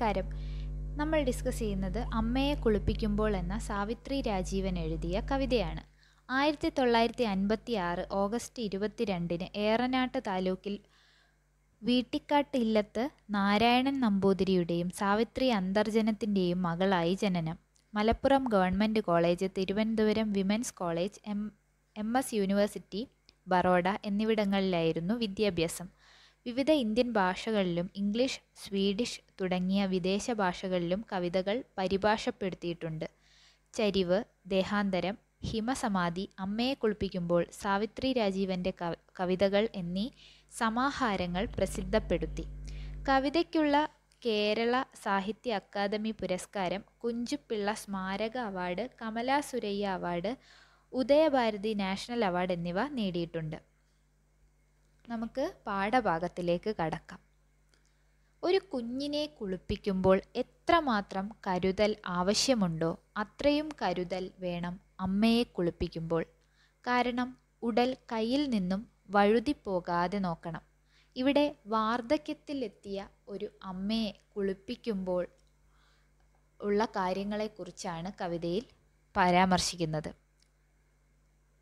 നമസ്കാരം നമ്മൾ ഡിസ്കസ് ചെയ്യുന്നത് അമ്മയെ കുളിപ്പിക്കുമ്പോൾ എന്ന സാവിത്രി രാജീവൻ എഴുതിയ കവിതയാണ്. ആയിരത്തി തൊള്ളായിരത്തി അൻപത്തി ആറ് ഓഗസ്റ്റ് ഇരുപത്തിരണ്ടിന് ഏറനാട്ട് താലൂക്കിൽ വീട്ടിക്കാട്ട് ഇല്ലത്ത് നാരായണൻ നമ്പൂതിരിയുടെയും സാവിത്രി അന്തർജനത്തിന്റെയും മകളായി ജനനം. Malappuram government college Thiruvananthapuram women's college M M S university Baroda എന്നിവിടങ്ങളിലായിരുന്നു വിദ്യാഭ്യാസം. വിവിധ ഇന്ത്യൻ ഭാഷകളിലും ഇംഗ്ലീഷ് സ്വീഡിഷ് തുടങ്ങിയ വിദേശ ഭാഷകളിലും കവിതകൾ പരിഭാഷപ്പെടുത്തിയിട്ടുണ്ട്. ചരിവ് ദേഹാന്തരം ഹിമസമാധി അമ്മയെ കുളിപ്പിക്കുമ്പോൾ സാവിത്രി രാജീവന്റെ കവിതകൾ എന്നീ സമാഹാരങ്ങൾ പ്രസിദ്ധപ്പെടുത്തി. കവിതയ്ക്കുള്ള കേരള സാഹിത്യ അക്കാദമി പുരസ്കാരം Kunchupillai Smaraka award Kamala Surayya award Udayabharati national award എന്നിവ നേടിയിട്ടുണ്ട്. നമുക്ക് പാഠഭാഗത്തിലേക്ക് കടക്കാം. ഒരു കുഞ്ഞിനെ കുളിപ്പിക്കുമ്പോൾ എത്രമാത്രം കരുതൽ ആവശ്യമുണ്ടോ അത്രയും കരുതൽ വേണം അമ്മയെ കുളിപ്പിക്കുമ്പോൾ. കാരണം ഉടൽ കയ്യിൽ നിന്നും വഴുതിപ്പോകാതെ നോക്കണം. ഇവിടെ വാർദ്ധക്യത്തിലെത്തിയ ഒരു അമ്മയെ കുളിപ്പിക്കുമ്പോൾ ഉള്ള കാര്യങ്ങളെക്കുറിച്ചാണ് കവിതയിൽ പരാമർശിക്കുന്നത്.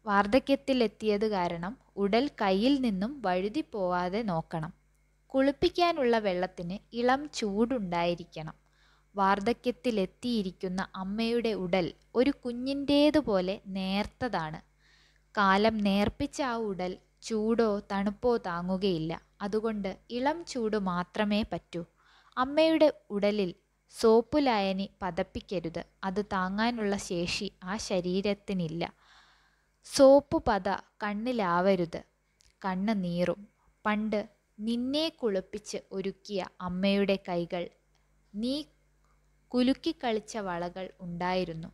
വാർദ്ധക്യത്തിലെത്തിയത് കാരണം ഉടൽ കയ്യിൽ നിന്നും വഴുതി പോവാതെ നോക്കണം. കുളിപ്പിക്കാനുള്ള വെള്ളത്തിന് ഇളം ചൂടുണ്ടായിരിക്കണം. വാർദ്ധക്യത്തിലെത്തിയിരിക്കുന്ന അമ്മയുടെ ഉടൽ ഒരു കുഞ്ഞിന്റേതുപോലെ നേർത്തതാണ്. കാലം നേർപ്പിച്ച ആ ഉടൽ ചൂടോ തണുപ്പോ താങ്ങുകയില്ല. അതുകൊണ്ട് ഇളം ചൂട് മാത്രമേ പറ്റൂ. അമ്മയുടെ ഉടലിൽ സോപ്പുലായനി പതപ്പിക്കരുത്. അത് താങ്ങാനുള്ള ശേഷി ആ ശരീരത്തിനില്ല. സോപ്പ് പത കണ്ണിലാവരുത്. കണ്ണ് നീറും. പണ്ട് നിന്നെ കുളിപ്പിച്ച് ഒരുക്കിയ അമ്മയുടെ കൈകൾ നീ കുലുക്കിക്കളിച്ച വളകൾ ഉണ്ടായിരുന്നു.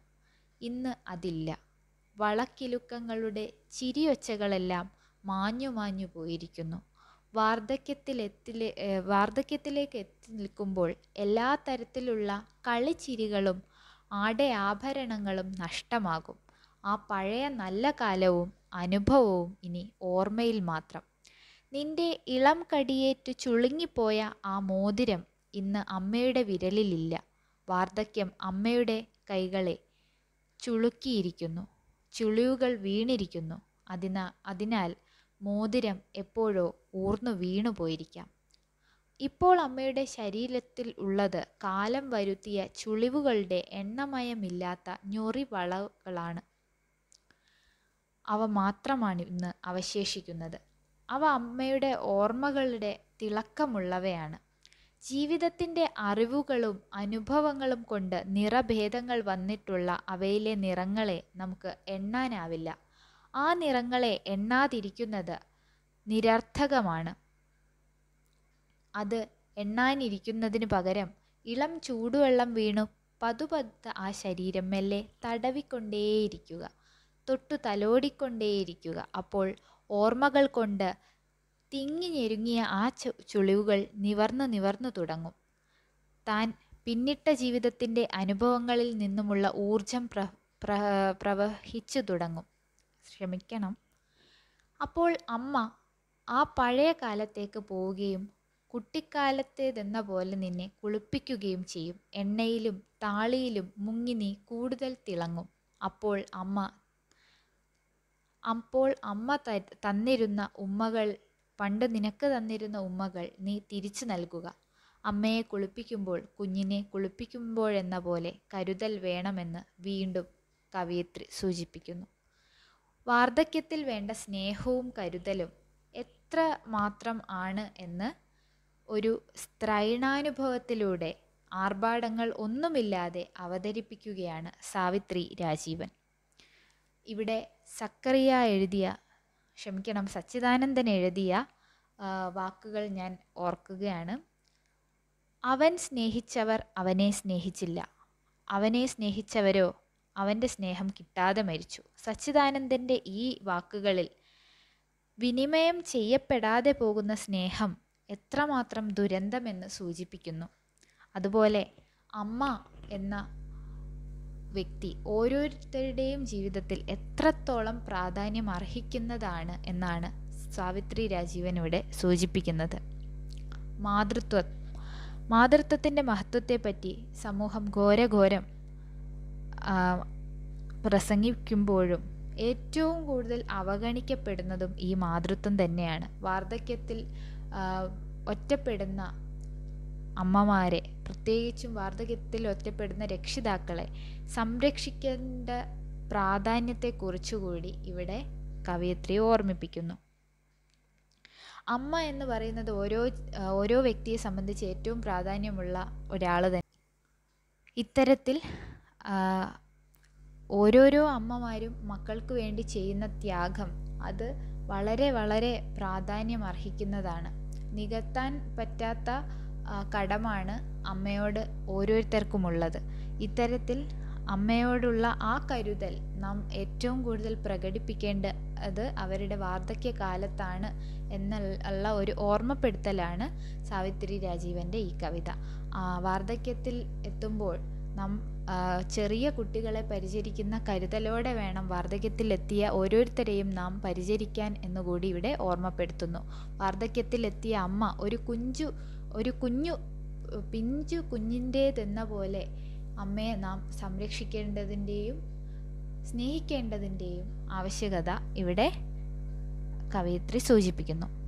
ഇന്ന് അതില്ല. വളക്കിലുക്കങ്ങളുടെ ചിരിയൊച്ചകളെല്ലാം മാഞ്ഞു മാഞ്ഞു പോയിരിക്കുന്നു. വാർദ്ധക്യത്തിലെത്തിലെ വാർദ്ധക്യത്തിലേക്ക് എത്തി നിൽക്കുമ്പോൾ എല്ലാ തരത്തിലുള്ള കളിച്ചിരികളും ആടയാഭരണങ്ങളും നഷ്ടമാകും. ആ പഴയ നല്ല കാലവും അനുഭവവും ഇനി ഓർമ്മയിൽ മാത്രം. നിന്റെ ഇളം കടിയേറ്റു ചുളുങ്ങിപ്പോയ ആ മോതിരം ഇന്ന് അമ്മയുടെ വിരലിലില്ല. വാർദ്ധക്യം അമ്മയുടെ കൈകളെ ചുളുക്കിയിരിക്കുന്നു. ചുളിവുകൾ വീണിരിക്കുന്നു. അതിനാ അതിനാൽ മോതിരം എപ്പോഴോ ഊർന്നു വീണു പോയിരിക്കാം. ഇപ്പോൾ അമ്മയുടെ ശരീരത്തിൽ ഉള്ളത് കാലം വരുത്തിയ ചുളിവുകളുടെ എണ്ണമയമില്ലാത്ത ഞൊറിവളകളാണ്. അവ മാത്രമാണ് ഇന്ന് അവശേഷിക്കുന്നത്. അവ അമ്മയുടെ ഓർമ്മകളുടെ തിളക്കമുള്ളവയാണ്. ജീവിതത്തിന്റെ അറിവുകളും അനുഭവങ്ങളും കൊണ്ട് നിറഭേദങ്ങൾ വന്നിട്ടുള്ള അവയിലെ നിറങ്ങളെ നമുക്ക് എണ്ണാനാവില്ല. ആ നിറങ്ങളെ എണ്ണാതിരിക്കുന്നത് നിരർത്ഥകമാണ്. അത് എണ്ണാനിരിക്കുന്നതിന് പകരം ഇളം ചൂടുവെള്ളം വീണു പതുപതുത്ത ആ ശരീരം മെല്ലെ തടവിക്കൊണ്ടേയിരിക്കുക. തൊട്ടു തലോടിക്കൊണ്ടേയിരിക്കുക. അപ്പോൾ ഓർമ്മകൾ കൊണ്ട് തിങ്ങി ഞെരുങ്ങിയ ആ ചുളിവുകൾ നിവർന്നു നിവർന്നു തുടങ്ങും. താൻ പിന്നിട്ട ജീവിതത്തിന്റെ അനുഭവങ്ങളിൽ നിന്നുമുള്ള ഊർജം പ്ര പ്രവഹിച്ചു തുടങ്ങും. ശ്രമിക്കണം. അപ്പോൾ അമ്മ ആ പഴയ കാലത്തേക്ക് പോവുകയും കുട്ടിക്കാലത്തേതെന്ന പോലെ നിന്നെ കുളിപ്പിക്കുകയും ചെയ്യും. എണ്ണയിലും താളിയിലും മുങ്ങി നീ കൂടുതൽ തിളങ്ങും. അപ്പോൾ അമ്മ അപ്പോൾ അമ്മ തന്നിരുന്ന ഉമ്മകൾ പണ്ട് നിനക്ക് തന്നിരുന്ന ഉമ്മകൾ നീ തിരിച്ചു നൽകുക. അമ്മയെ കുളിപ്പിക്കുമ്പോൾ കുഞ്ഞിനെ കുളിപ്പിക്കുമ്പോഴെന്ന പോലെ കരുതൽ വേണമെന്ന് വീണ്ടും കവയിത്രി സൂചിപ്പിക്കുന്നു. വാർദ്ധക്യത്തിൽ വേണ്ട സ്നേഹവും കരുതലും എത്ര മാത്രം ആണ് എന്ന് ഒരു സ്ത്രൈണാനുഭവത്തിലൂടെ ആർഭാടങ്ങൾ ഒന്നുമില്ലാതെ അവതരിപ്പിക്കുകയാണ് സാവിത്രി രാജീവൻ. ഇവിടെ സക്കറിയ എഴുതിയ ക്ഷമിക്കണം സച്ചിദാനന്ദൻ എഴുതിയ വാക്കുകൾ ഞാൻ ഓർക്കുകയാണ്. അവൻ സ്നേഹിച്ചവർ അവനെ സ്നേഹിച്ചില്ല. അവനെ സ്നേഹിച്ചവരോ അവന്റെ സ്നേഹം കിട്ടാതെ മരിച്ചു. സച്ചിദാനന്ദന്റെ ഈ വാക്കുകളിൽ വിനിമയം ചെയ്യപ്പെടാതെ പോകുന്ന സ്നേഹം എത്രമാത്രം ദുരന്തമെന്ന് സൂചിപ്പിക്കുന്നു. അതുപോലെ അമ്മ എന്ന വ്യക്തി ഓരോരുത്തരുടെയും ജീവിതത്തിൽ എത്രത്തോളം പ്രാധാന്യം അർഹിക്കുന്നതാണ് എന്നാണ് സാവിത്രി രാജീവൻ ഇവിടെ സൂചിപ്പിക്കുന്നത്. മാതൃത്വ മാതൃത്വത്തിന്റെ മഹത്വത്തെപ്പറ്റി സമൂഹം ഘോരഘോരം പ്രസംഗിക്കുമ്പോഴും ഏറ്റവും കൂടുതൽ അവഗണിക്കപ്പെടുന്നതും ഈ മാതൃത്വം തന്നെയാണ്. വാർദ്ധക്യത്തിൽ ഒറ്റപ്പെടുന്ന അമ്മമാരെ പ്രത്യേകിച്ചും വാർദ്ധക്യത്തിൽ ഒറ്റപ്പെടുന്ന രക്ഷിതാക്കളെ സംരക്ഷിക്കേണ്ട പ്രാധാന്യത്തെക്കുറിച്ചുകൂടി ഇവിടെ കവയത്രി ഓർമ്മിപ്പിക്കുന്നു. അമ്മ എന്ന് പറയുന്നത് ഓരോ ഓരോ വ്യക്തിയെ സംബന്ധിച്ച് ഏറ്റവും പ്രാധാന്യമുള്ള ഒരാൾ തന്നെ. ഇത്തരത്തിൽ ഓരോരോ അമ്മമാരും മക്കൾക്ക് വേണ്ടി ചെയ്യുന്ന ത്യാഗം അത് വളരെ വളരെ പ്രാധാന്യം അർഹിക്കുന്നതാണ് നികത്താൻ പറ്റാത്ത കടമാണ് അമ്മയോട് ഓരോരുത്തർക്കുമുള്ളത്. ഇത്തരത്തിൽ അമ്മയോടുള്ള ആ കരുതൽ നാം ഏറ്റവും കൂടുതൽ പ്രകടിപ്പിക്കേണ്ടത് അവരുടെ വാർദ്ധക്യ കാലത്താണ് എന്നുള്ള ഒരു ഓർമ്മപ്പെടുത്തലാണ് സാവിത്രി രാജീവന്റെ ഈ കവിത. വാർദ്ധക്യത്തിൽ എത്തുമ്പോൾ നാം ചെറിയ കുട്ടികളെ പരിചരിക്കുന്ന കരുതലോടെ വേണം വാർദ്ധക്യത്തിലെത്തിയ ഓരോരുത്തരെയും നാം പരിചരിക്കാൻ എന്നുകൂടി ഇവിടെ ഓർമ്മപ്പെടുത്തുന്നു. വാർദ്ധക്യത്തിലെത്തിയ അമ്മ ഒരു കുഞ്ചു ഒരു കുഞ്ഞു പിഞ്ചു കുഞ്ഞിന്റേതെന്ന പോലെ അമ്മയെ നാം സംരക്ഷിക്കേണ്ടതിന്റെയും സ്നേഹിക്കേണ്ടതിന്റെയും ആവശ്യകത ഇവിടെ കവയിത്രി സൂചിപ്പിക്കുന്നു.